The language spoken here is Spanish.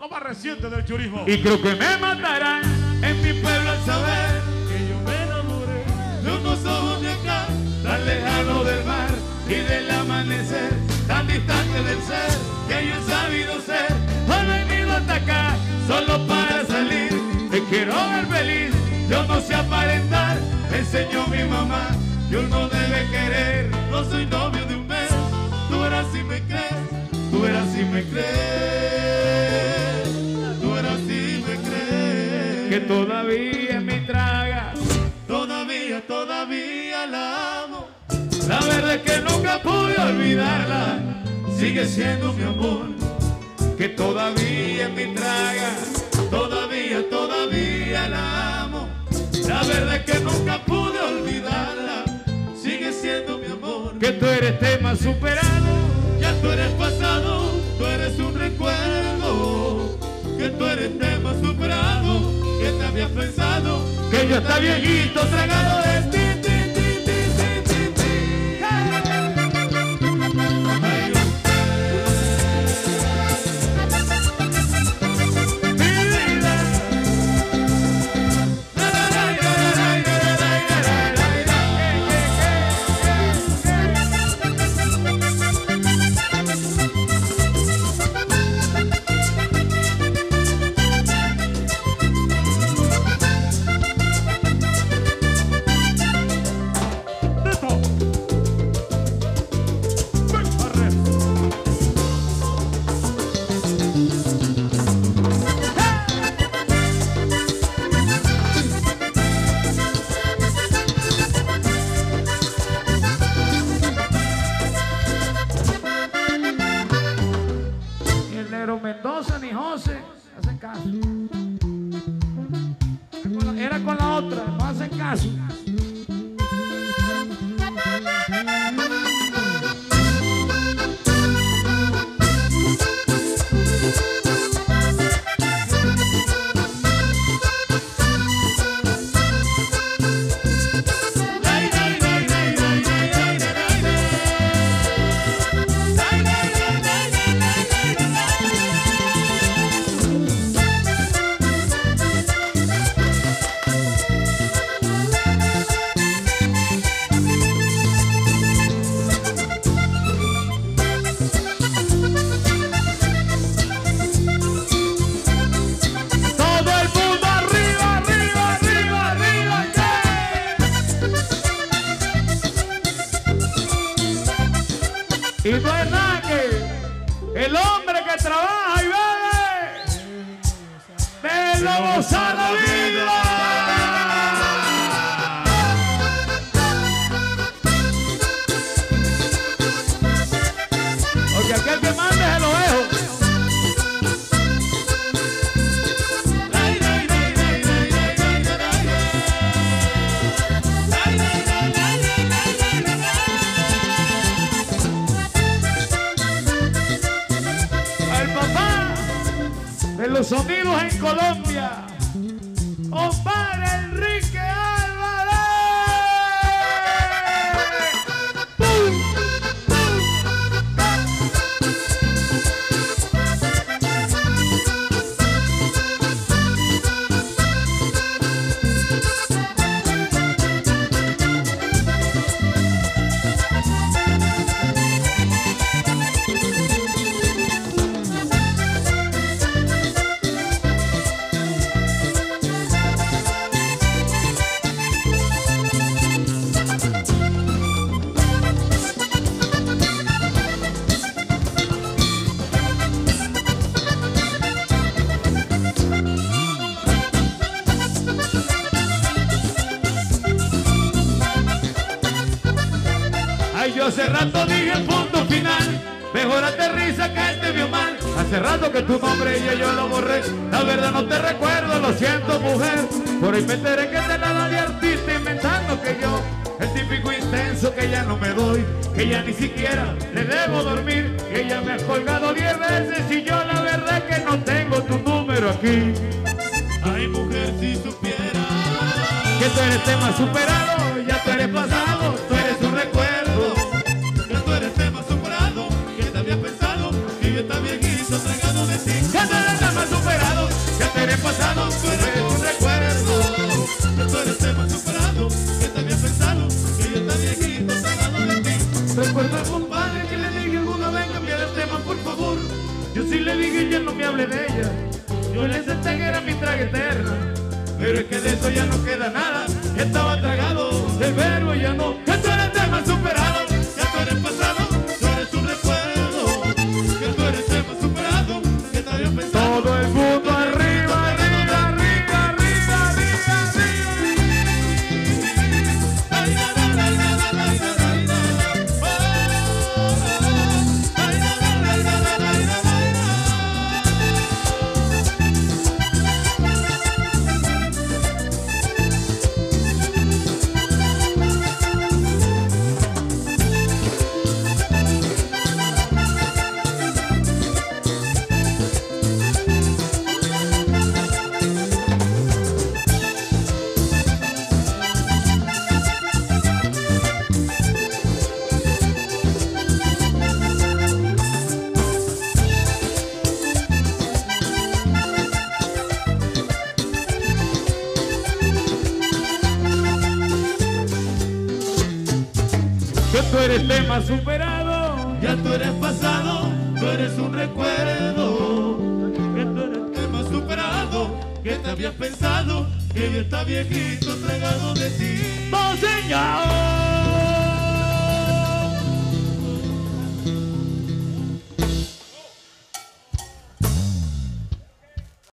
Lo más reciente del turismo. Y creo que me matarán en mi pueblo al saber que yo me enamoré de unos ojos de acá, tan lejano del mar y del amanecer, tan distante del ser que yo he sabido ser. Hoy he venido hasta acá solo para salir, te quiero ver feliz, yo no sé aparentar, me enseñó mi mamá, yo no debe querer, no soy novio de un mes, tú eras si me crees, tú eras si me crees, que todavía me traga, todavía, todavía la amo. La verdad es que nunca pude olvidarla, sigue siendo mi amor, que todavía me traga, todavía, todavía la amo. La verdad es que nunca pude olvidarla, sigue siendo mi amor, que tú eres tema superado, ya tú eres pasado, tú eres un recuerdo, que yo está viejito, tragado de ti, el hombre que trabaja y bebe, de lo goza tus amigos en Colombia. Omar Enrique. Rato dije punto final. Mejor aterriza que te vio mal. Hace rato que tu nombre y yo, lo borré. La verdad no te recuerdo, lo siento, mujer. Por ahí me enteré que te la de artista inventando que yo, el típico intenso que ya no me doy, que ya ni siquiera le debo dormir, que ya me has colgado diez veces y yo la verdad que no tengo tu número aquí. Ay, mujer, si supiera Que tú eres tema superado, ya tú eres Pero es que de eso ya no queda nada. Estaba tragado del verbo ya no. Ya tú eres tema superado. Ya tú eres pasado, tú eres un recuerdo. Que tú eres tema superado, que te había. Todo el mundo Que tú eres tema superado. Ya tú eres pasado, tú eres un recuerdo. Que tú eres tema superado, que te habías pensado, que ya está viejito, tragado de ti. ¡Oh, señor!